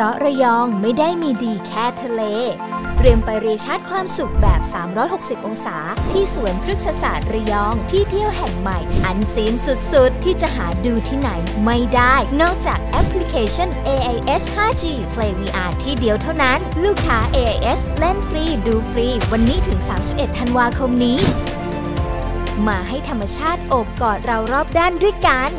ราะระยองไม่ได้มีดีแค่ทะเล เตรียมไปรีชาร์จความสุขแบบ 360 องศา ที่สวนพฤกษศาสตร์ระยองที่เที่ยวแห่งใหม่ อันซีนสุดๆ ที่จะหาดูที่ไหนไม่ได้ นอกจากแอปพลิเคชัน AIS 5G Play VR ที่เดียวเท่านั้น ลูกค้า AIS เล่นฟรีดูฟรี วันนี้ถึง 31 ธันวาคมนี้ มาให้ธรรมชาติโอบกอดเรารอบด้านด้วยกัน